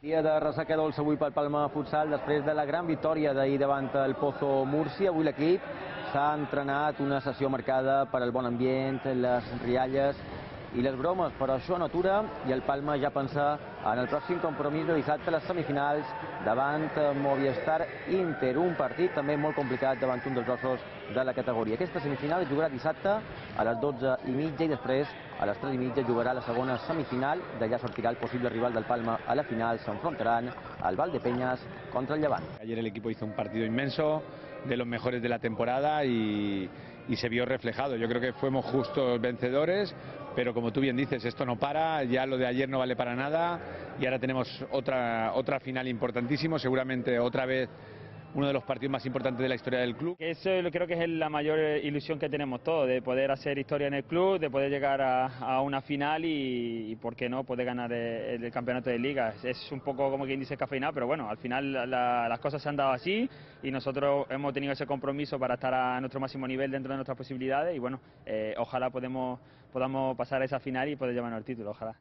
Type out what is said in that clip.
Dia de ressaca dolça avui pel Palma Futsal després de la gran victòria d'ahir davant el Pozo Múrcia. Avui l'equip s'ha entrenat una sessió marcada per al bon ambient, les rialles i les bromes, però això no atura i el Palma ja pensa en el pròxim compromís de dissabte a les semifinals davant Movistar Inter, un partit també molt complicat davant un dels ossos de la categoria. Aquesta semifinal jugarà dissabte a les 12 i mitja i després a les 3 i mitja jugarà la segona semifinal. D'allà sortirà el possible rival del Palma a la final. S'enfrontaran al Valdepeñas contra el Llevant. Ayer el equipo hizo un partido inmenso, de los mejores de la temporada y, y se vio reflejado. Yo creo que fuimos justos vencedores, pero como tú bien dices, esto no para, ya lo de ayer no vale para nada y ahora tenemos otra, otra final importantísimo, seguramente otra vez uno de los partidos más importantes de la historia del club. Eso creo que es la mayor ilusión que tenemos todos, de poder hacer historia en el club, de poder llegar a, una final y, y, por qué no, poder ganar el, el, campeonato de liga. Es un poco como quien dice cafeinado, pero bueno, al final la, las cosas se han dado así y nosotros hemos tenido ese compromiso para estar a nuestro máximo nivel dentro de nuestras posibilidades y bueno, eh, ojalá podemos, podamos pasar a esa final y poder llevarnos el título, ojalá.